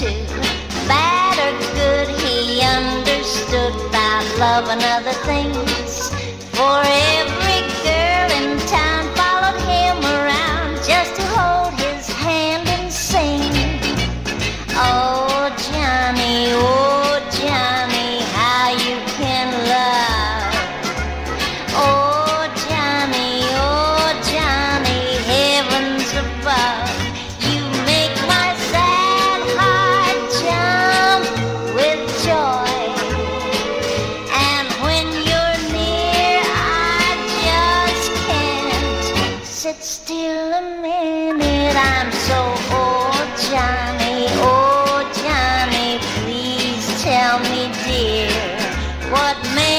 too. Bad or good, he understood about love and other things forever. sit still a minute. I'm so old, Johnny. Oh, Johnny, please tell me, dear, what made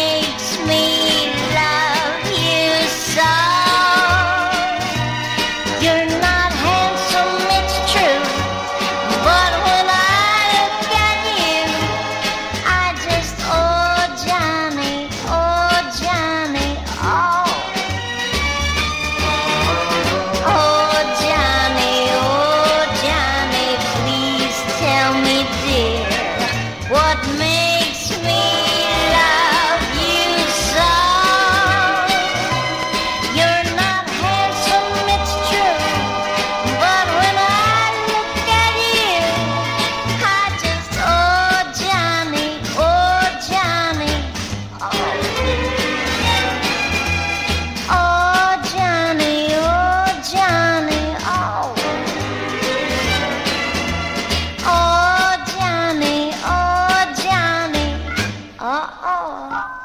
哦。